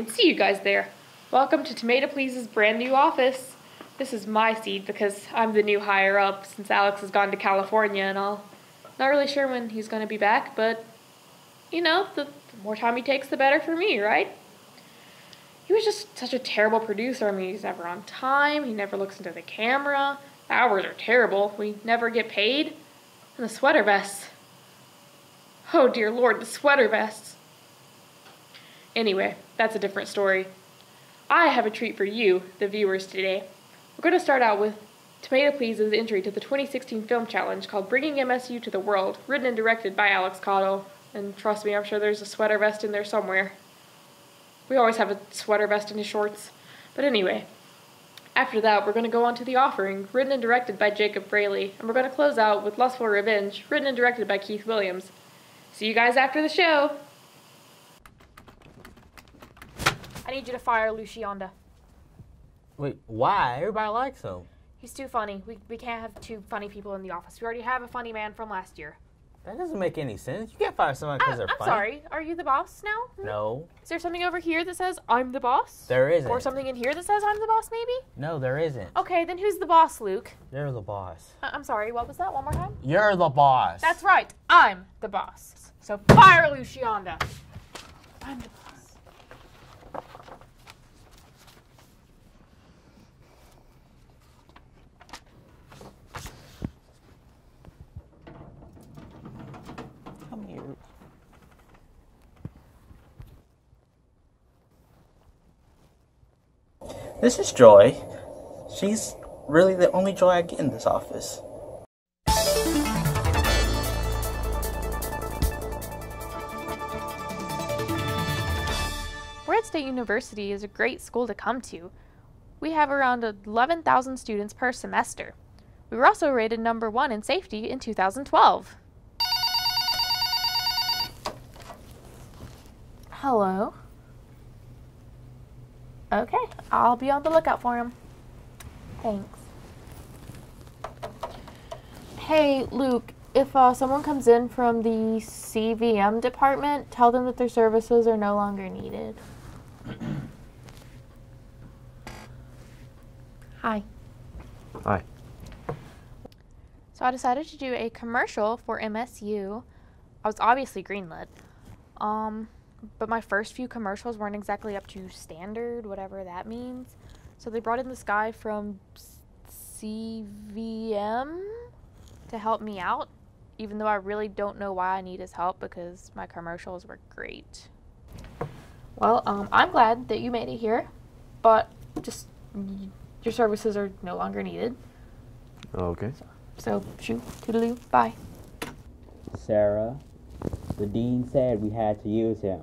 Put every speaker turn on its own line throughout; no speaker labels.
didn't see you guys there. Welcome to Tomato Please's brand new office. This is my seat because I'm the new higher up since Alex has gone to California and all. Not really sure when he's going to be back, but you know, the, the more time he takes, the better for me, right? He was just such a terrible producer. I mean, he's never on time, he never looks into the camera. The hours are terrible. We never get paid. And the sweater vests. Oh dear lord, the sweater vests. Anyway, that's a different story. I have a treat for you, the viewers, today. We're going to start out with Tomato Please's entry to the 2016 film challenge called Bringing MSU to the World, written and directed by Alex Cottle. And trust me, I'm sure there's a sweater vest in there somewhere. We always have a sweater vest in his shorts. But anyway, after that, we're going to go on to The Offering, written and directed by Jacob Fraley, and we're going to close out with Lustful Revenge, written and directed by Keith Williams. See you guys after the show! I need you to fire Lucianda.
Wait, why? Everybody likes him.
He's too funny. We, we can't have two funny people in the office. We already have a funny man from last year.
That doesn't make any sense. You can't fire someone because they're
I'm
funny.
sorry. Are you the boss now?
No,
Is there something over here that says I'm the boss?
there isn't.
Or something in here that says I'm the boss, maybe?
No, there isn't.
Okay, then who's the boss, Luke?
You're the boss.
I- I'm sorry, what was that? One more time?
You're the boss.
That's right. I'm the boss. So fire Lucianda. I'm the boss.
Come here.
This is Joy. She's really the only joy I get in this office.
Morehead State University is a great school to come to. We have around 11,000 students per semester. We were also rated number one in safety in 2012. Hello. Okay, I'll be on the lookout for him. Thanks. Hey, Luke, if uh, someone comes in from the CVM department, tell them that their services are no longer needed. Hi.
Hi.
So I decided to do a commercial for MSU. I was obviously greenlit. Um, but my first few commercials weren't exactly up to standard, whatever that means. So they brought in this guy from CVM to help me out, even though I really don't know why I need his help because my commercials were great. Well, um, I'm glad that you made it here, but just your services are no longer needed.
Okay.
So, shoo, toodaloo, bye.
Sarah, the dean said we had to use him.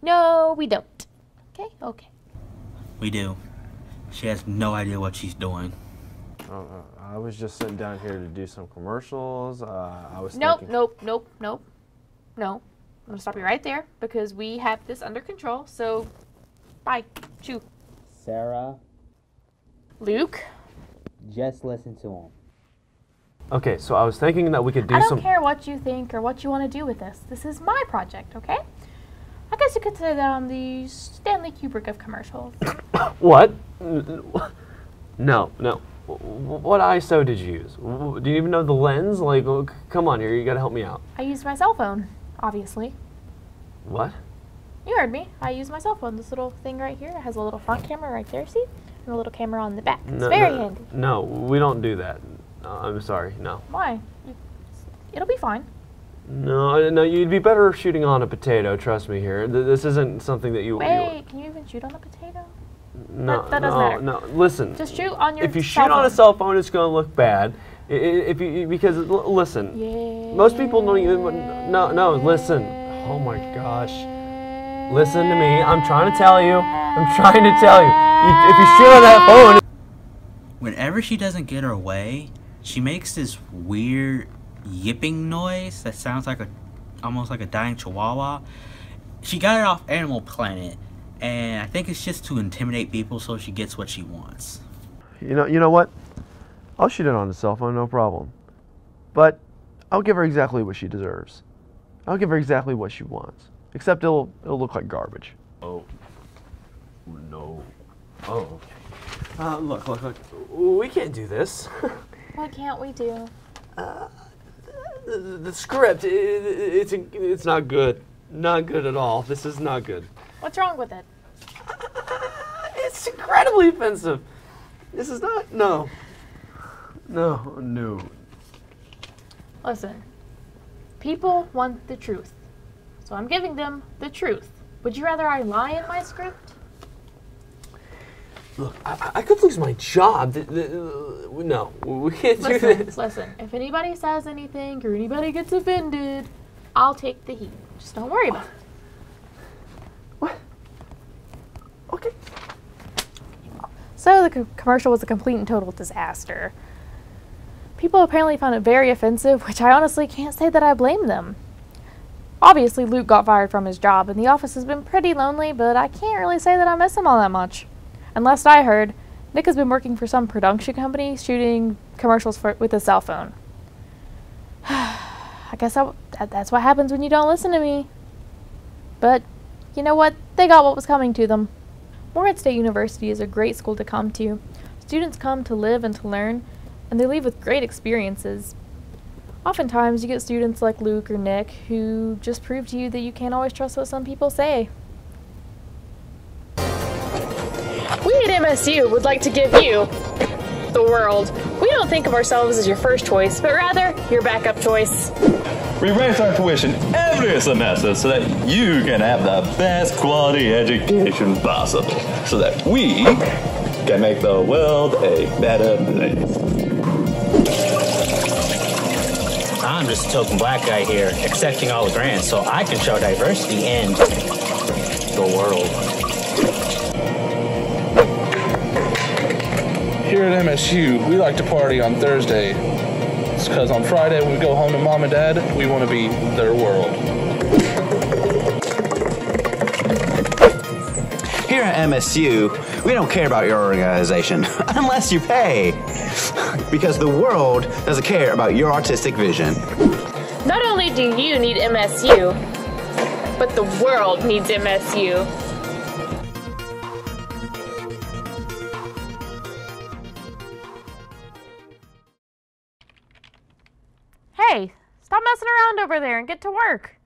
No, we don't. Okay, okay.
We do. She has no idea what she's doing.
Uh, uh, I was just sitting down here to do some commercials. Uh, I was
Nope,
thinking.
nope, nope, nope. No. I'm gonna stop you right there because we have this under control. So, bye. Shoo.
Sarah,
Luke,
just listen to him.
Okay, so I was thinking that we could do some.
I don't
some.
care what you think or what you want to do with this. This is my project, okay? I guess you could say that I'm the Stanley Kubrick of commercials.
What? No, no. What ISO did you use? Do you even know the lens? Like, come on here, you gotta help me out.
I used my cell phone, obviously.
What?
You heard me. I use my cell phone. This little thing right here it has a little front camera right there, see? And a little camera on the back. It's
No,
very
no,
handy.
No, we don't do that. Uh, I'm sorry, no.
Why? You- It'll be fine.
No, no, you'd be better shooting on a potato. Trust me here. Th- This isn't something that you. you
Wait, can you even shoot on a potato?
no,
that- that
no,
matter.
no. Listen.
Just shoot on your
if you
cell
shoot on a
phone.
cell phone, it's going to look bad. I- i- If you because listen,
Yeah.
most people don't even. No, no. Listen. Oh my gosh. Listen to me. I'm trying to tell you. I'm trying to tell you. you if you shoot on that phone.
Whenever she doesn't get her way, she makes this weird yipping noise that sounds like a almost like a dying chihuahua. She got it off Animal Planet, and I think it's just to intimidate people so she gets what she wants.
You know. You know what? I'll shoot it on the cell phone, no problem. But I'll give her exactly what she deserves. I'll give her exactly what she wants. Except it'll it'll look like garbage. Oh. No. Oh, okay. Uh, look, look, look. We can't do this.
What can't we do?
Uh, the, the script, i it's it's not good. Not good at all. This is not good.
What's wrong with it?
Uh, it's incredibly offensive. This is not. No. No. No.
Listen, people want the truth. So I'm giving them the truth. Would you rather I lie in my script?
Look, I, I could lose my job. Th- th- uh, no, we can't do
Listen,
this.
listen. If anybody says anything or anybody gets offended, I'll take the heat. Just don't worry about it. What?
Okay.
So the co- commercial was a complete and total disaster. People apparently found it very offensive, which I honestly can't say that I blame them. Obviously, Luke got fired from his job, and the office has been pretty lonely, but I can't really say that I miss him all that much. And last I heard, Nick has been working for some production company shooting commercials for, with his cell phone. I guess that, that's what happens when you don't listen to me. But you know what? They got what was coming to them. Morehead State University is a great school to come to. Students come to live and to learn, and they leave with great experiences. Oftentimes, you get students like Luke or Nick who just prove to you that you can't always trust what some people say. We would like to give you the world. We don't think of ourselves as your first choice, but rather your backup choice.
We raise our tuition every semester so that you can have the best quality education possible, so that we can make the world a better place.
I'm just a token black guy here, accepting all the grants so I can show diversity in the world.
Here at MSU, we like to party on Thursday. It's because on Friday when we go home to mom and dad, we want to be their world.
Here at MSU, we don't care about your organization unless you pay. because the world doesn't care about your artistic vision.
Not only do you need MSU, but the world needs MSU. Stop messing around over there and get to work.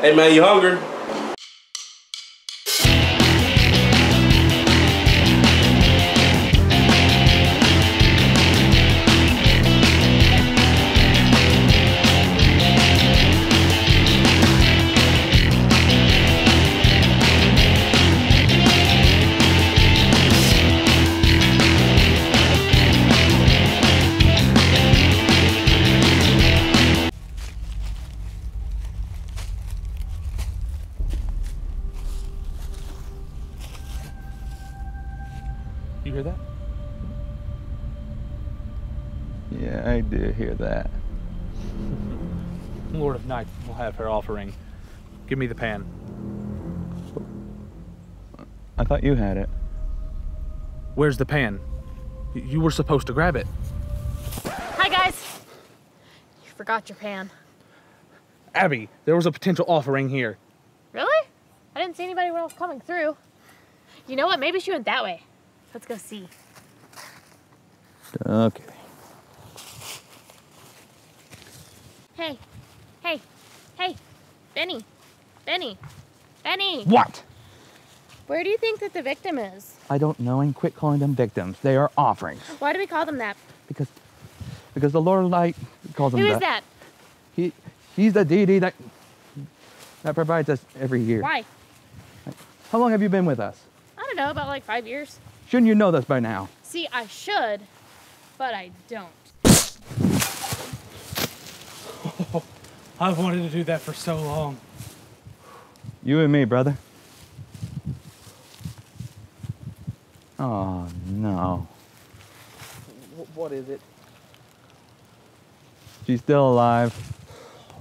Hey man, you hungry?
Yeah, I did hear that.
Lord of Night will have her offering. Give me the pan.
I thought you had it.
Where's the pan? You were supposed to grab it.
Hi, guys. You forgot your pan.
Abby, there was a potential offering here.
Really? I didn't see anybody else coming through. You know what? Maybe she went that way. Let's go see.
Okay.
Hey, hey, hey, Benny, Benny, Benny.
What?
Where do you think that the victim is?
I don't know, and quit calling them victims. They are offerings.
Why do we call them that?
Because because the Lord of Light calls them
Who is that?
He he's the deity that that provides us every year.
Why?
How long have you been with us?
I don't know, about like five years.
Shouldn't you know this by now?
See, I should, but I don't.
I've wanted to do that for so long.
You and me, brother. Oh no.
what is it?
She's still alive.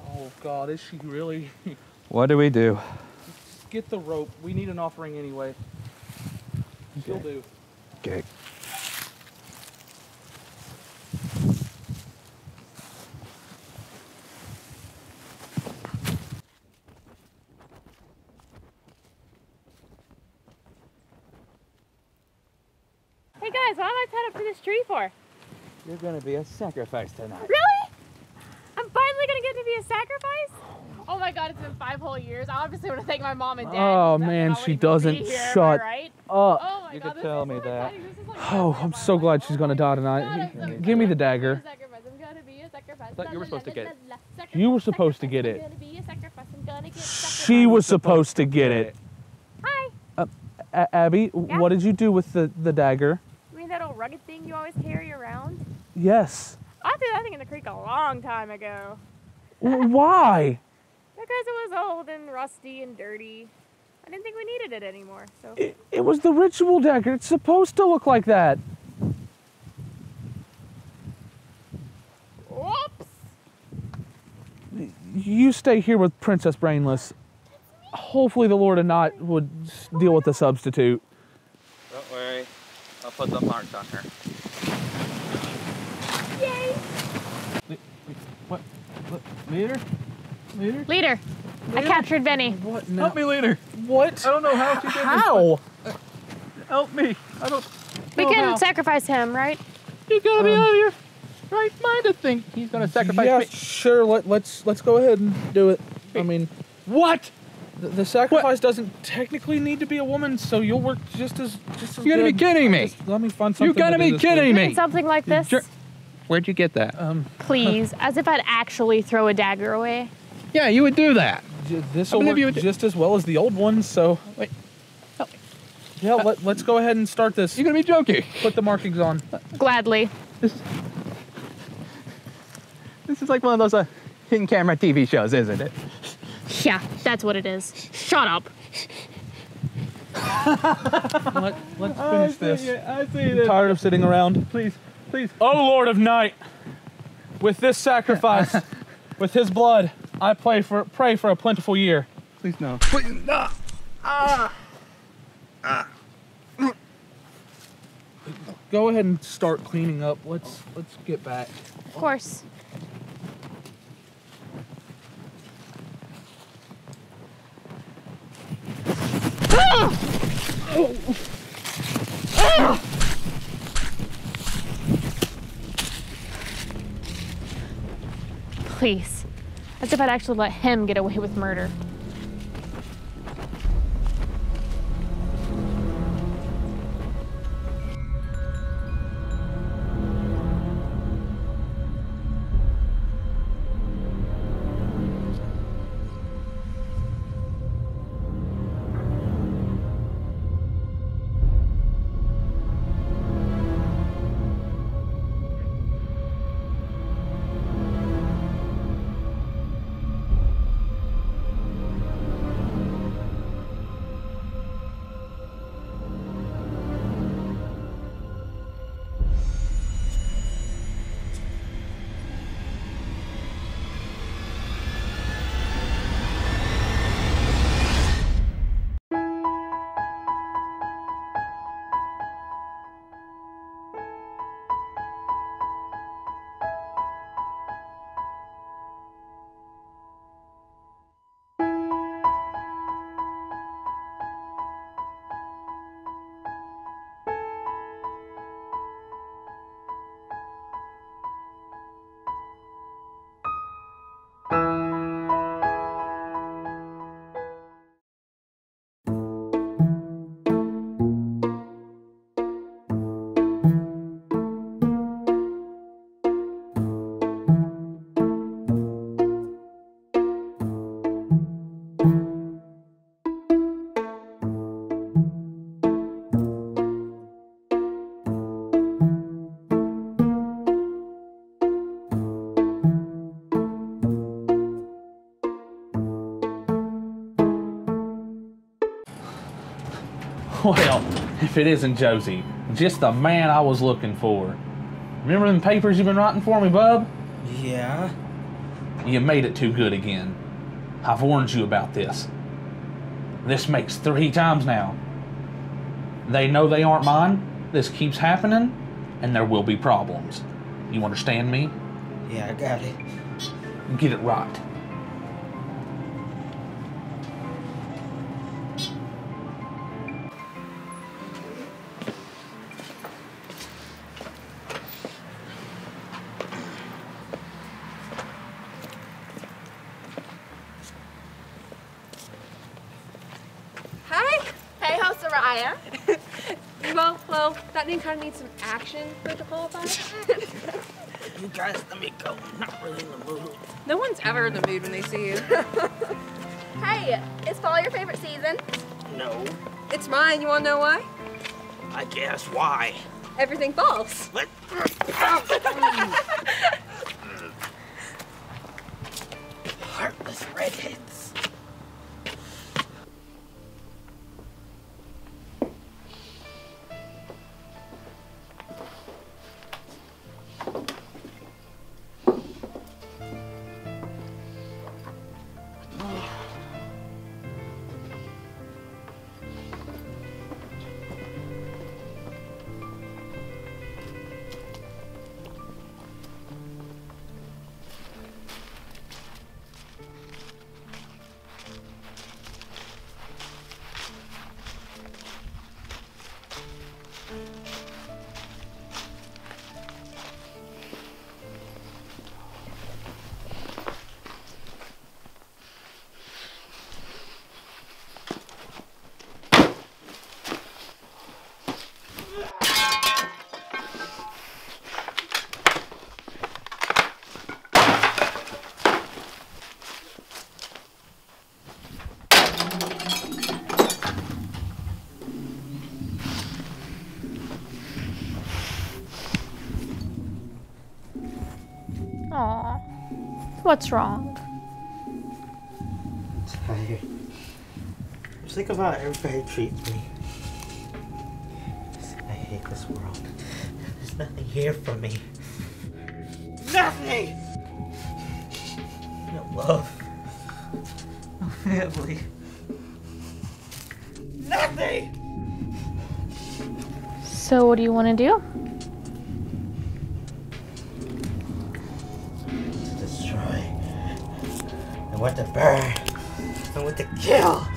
Oh God, is she really?
What do we do?
Get the rope. We need an offering anyway. She'll do.
Okay.
Guys, what am I tied up to this tree for?
You're gonna be a sacrifice tonight.
Really? I'm finally gonna get to be a sacrifice? Oh my god, it's been five whole years. I obviously want to thank my mom and dad.
Oh man, she doesn't
here,
shut
right?
up.
Oh my
You
god,
could tell me
so
that.
exciting. This is like
Oh, I'm so glad she's gonna die tonight.
I'm so
Give me the dagger.
I'm gonna be a sacrifice.
Thought you were supposed to get it. You were supposed to get it.
I'm gonna be a sacrifice. I'm gonna get
She was supposed to get it.
Hi.
Uh, a- Abby, what did you do with the, the dagger?
You mean that old rugged thing you always carry around?
Yes.
I threw that thing in the creek a long time ago.
Why?
Because it was old and rusty and dirty. I didn't think we needed it anymore, so.
It, it was the ritual dagger. It's supposed to look like that.
Whoops!
You stay here with Princess Brainless. Hopefully, the Lord of Knot would deal with the substitute.
Don't worry. I'll put the marks on her.
Yay!
What? Leader? Leader?
Leader, I captured Benny.
What?
Help me, leader.
What?
I don't know how she did
How?
this. Help me. I don't.
We can
how.
sacrifice him, right?
You gotta be
Um,
out of your right mind to think he's gonna sacrifice
yeah,
me.
sure. Let, let's let's go ahead and do it. I mean,
What?
The, the sacrifice doesn't technically need to be a woman, so you'll work just as just as
You gotta be kidding me.
Just let me find something.
You gotta
to
be kidding me.
Something like this.
Sure. Where'd you get that?
Um,
Please, as if I'd actually throw a dagger away.
Yeah, you would do that.
this will work
you would do-
just as well as the old one. So
Wait.
yeah, let, let's go ahead and start this.
You're gonna be joking.
Put the markings on.
Gladly.
This is like one of those uh, hidden camera TV shows, isn't it?
Yeah, that's what it is. Shut up.
Let, let's finish this.
I see
I'm tired of sitting around.
Please, please.
Oh Lord of Night, with this sacrifice, with His blood, I pray for pray for a plentiful year.
Please no. Please no. Ah. Ah.
Go ahead and start cleaning up. Let's let's get back.
Of course. Please. As if I'd actually let him get away with murder.
Well, if it isn't Josie, just the man I was looking for. Remember them papers you've been writing for me, bub?
Yeah.
You made it too good again. I've warned you about this. This makes three times now. They know they aren't mine. This keeps happening, and there will be problems. You understand me?
Yeah, I got it.
Get it right.
Ever in the mood when they see you. hey, is fall your favorite season?
No.
It's mine. You want to know why?
I guess why?
Everything falls.
What? Heartless redheads.
What's wrong?
I'm tired. Think about how everybody treats me. I hate this world. There's nothing here for me. Nothing! No love. No family. Nothing!
So, what do you want to do?
Want to burn. I want to kill.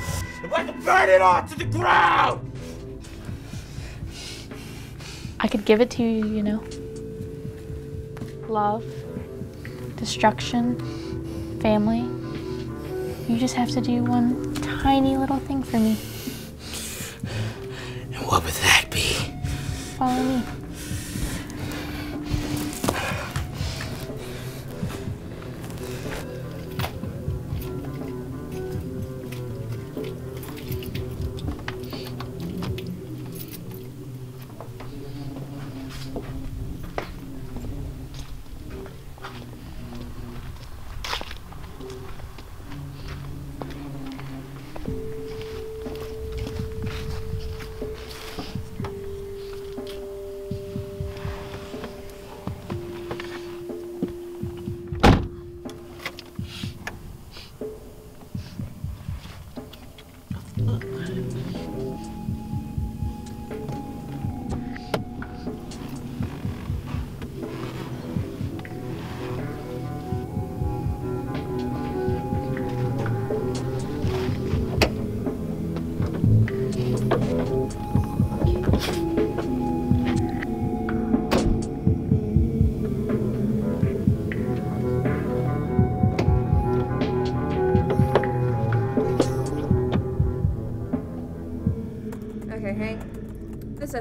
I want to burn it all to the ground!
I could give it to you, you know. Love, destruction, family. You just have to do one tiny little thing for me.
And what would that be?
Follow me.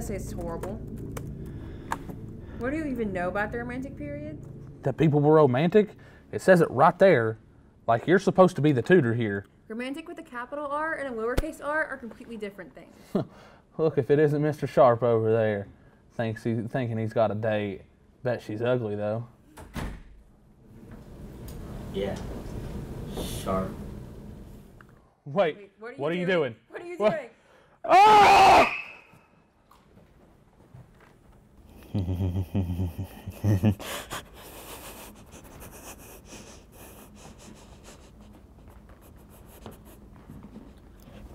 This essay is horrible. What do you even know about the romantic period?
That people were romantic? It says it right there. Like you're supposed to be the tutor here.
Romantic with a capital R and a lowercase r are completely different things.
Look, if it isn't Mr. Sharp over there, thinks he, thinking he's got a date. Bet she's ugly though.
Yeah. Sharp.
Wait, what are you, doing?
What are you
What?
doing?
Ah!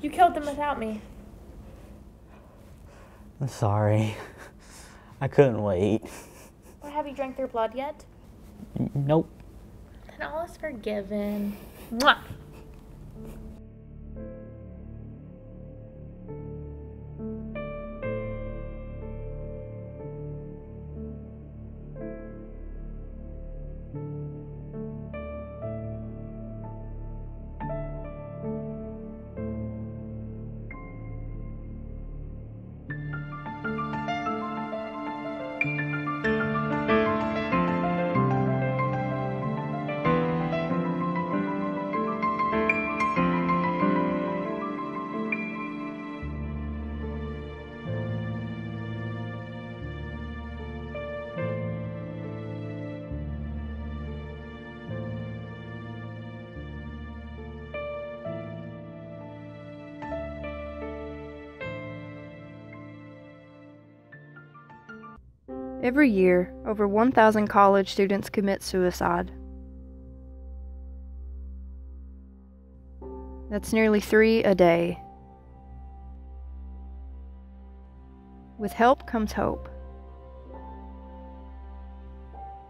You killed them without me.
I'm sorry. I couldn't wait.
Have you drank their blood yet?
Nope.
Then all is forgiven. Mwah!
Every year, over 1,000 college students commit suicide. That's nearly three a day. With help comes hope.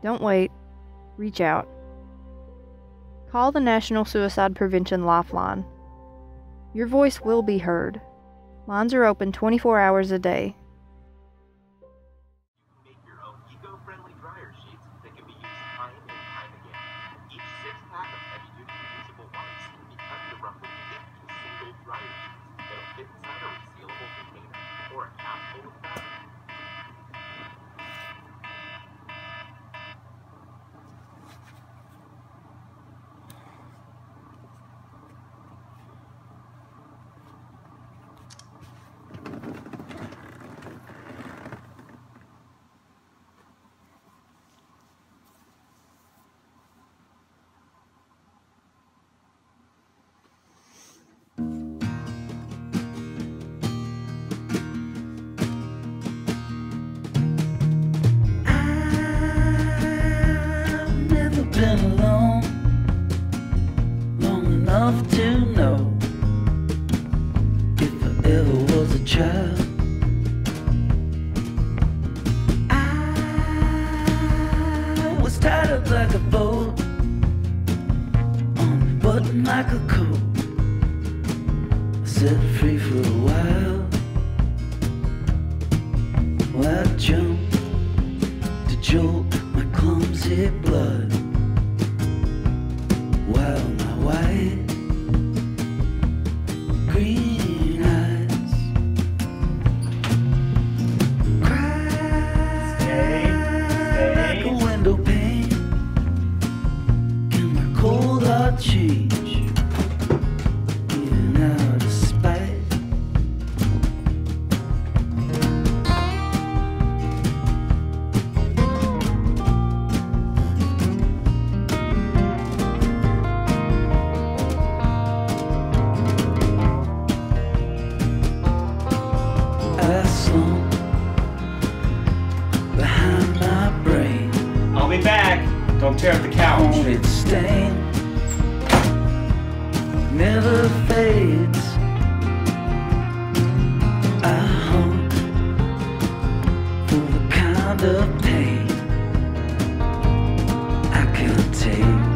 Don't wait, reach out. Call the National Suicide Prevention Lifeline. Your voice will be heard. Lines are open 24 hours a day.
A boat,
I'll be back. Don't tear up the couch.
Its stain never fades. I hunt for the kind of pain I can't take,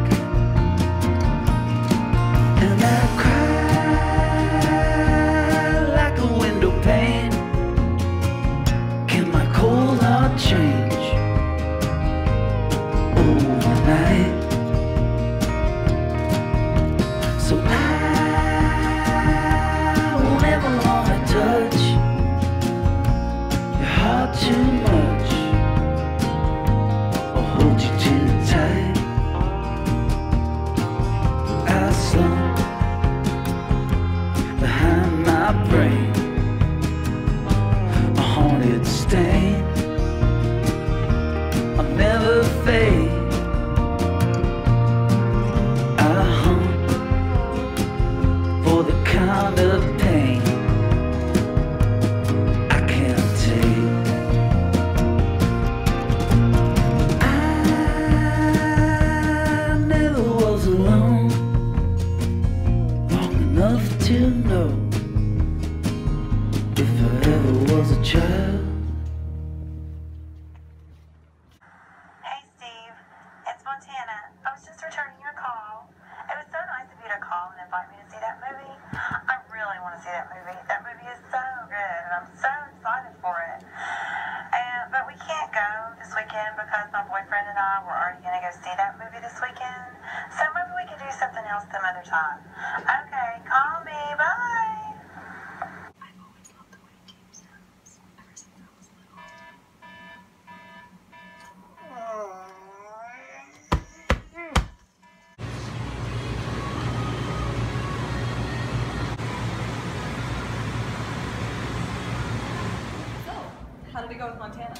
go
with Montana?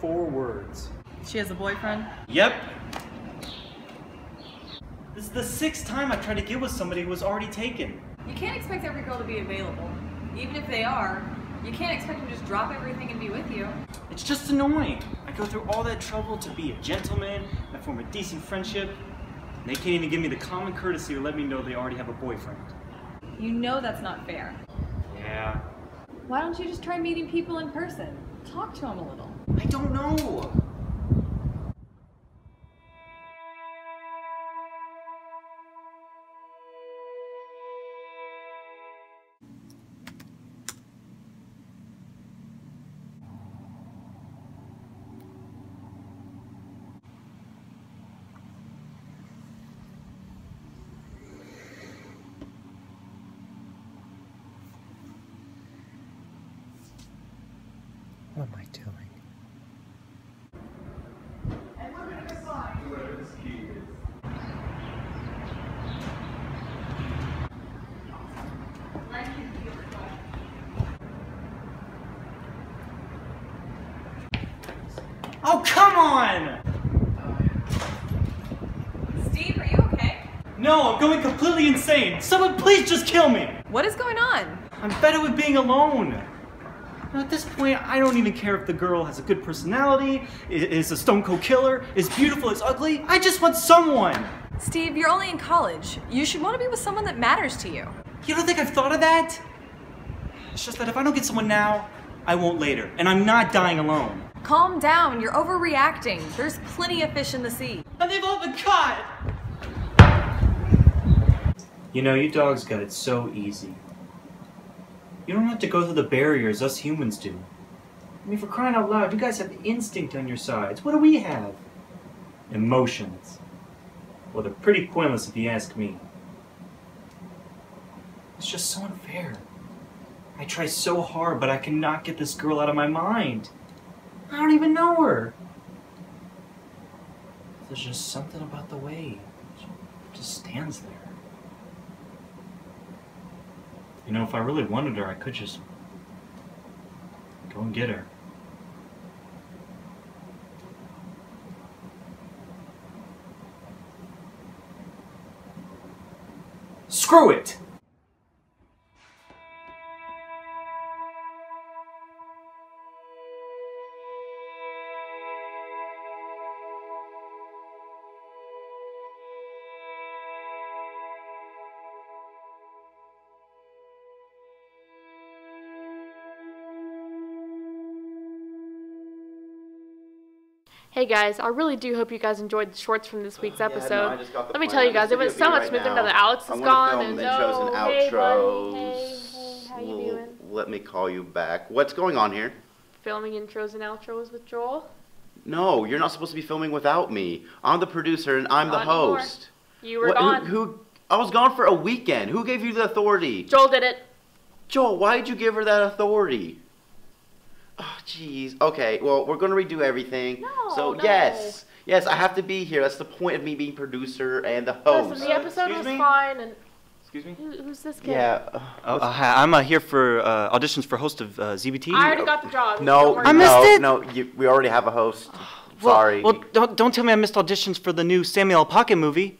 Four words.
She has a boyfriend?
Yep. This is the sixth time I've tried to get with somebody who was already taken.
You can't expect every girl to be available. Even if they are, you can't expect them to just drop everything and be with you.
It's just annoying. I go through all that trouble to be a gentleman, I form a decent friendship, and they can't even give me the common courtesy to let me know they already have a boyfriend.
You know that's not fair. Why don't you just try meeting people in person? Talk to them a little.
I don't know.
What am I doing?
Oh, come on!
Steve, are you okay?
No, I'm going completely insane. Someone please just kill me.
What is going on?
I'm better with being alone. Now, at this point, I don't even care if the girl has a good personality, i- is a stone cold killer, is beautiful, is ugly. I just want someone.
Steve, you're only in college. You should want to be with someone that matters to you.
You don't think I've thought of that? It's just that if I don't get someone now, I won't later. And I'm not dying alone.
Calm down, you're overreacting. There's plenty of fish in the sea.
And they've all been caught! You know, you dogs got it so easy. You don't have to go through the barriers us humans do. I mean, for crying out loud, you guys have instinct on your sides. What do we have? Emotions. Well, they're pretty pointless if you ask me. It's just so unfair. I try so hard, but I cannot get this girl out of my mind. I don't even know her. There's just something about the way she just stands there. You know, if I really wanted her, I could just go and get her. Screw it!
Hey guys, I really do hope you guys enjoyed the shorts from this week's episode.
Got the
Let me tell you guys, it went so much
right
smoother
now.
now that Alex is gone.
film
and
the intros and
oh, hey,
outros.
buddy. Hey, hey, how you doing?
Let me call you back. What's going on here?
Filming intros and outros with Joel.
No, you're not supposed to be filming without me. I'm the producer and I'm the
Not anymore.
host.
You were
What- who-
gone.
Who, I was gone for a weekend. Who gave you the authority?
Joel did it.
Joel, why did you give her that authority? Oh, jeez. Okay, well, we're gonna redo everything.
No,
so
no.
yes, yes, I have to be here. That's the point of me being producer and the host.
Listen, the episode
excuse
was
me?
fine, and
Excuse me?
who, who's this kid?
Yeah. uh,
Oh, uh, hi, I'm uh, here for uh, auditions for host of uh, ZBT.
I already got the job.
No,
I missed
no,
it.
no. You, we already have a host.
Well-
Sorry.
Well, don't, don't tell me I missed auditions for the new Samuel L. Pocket movie.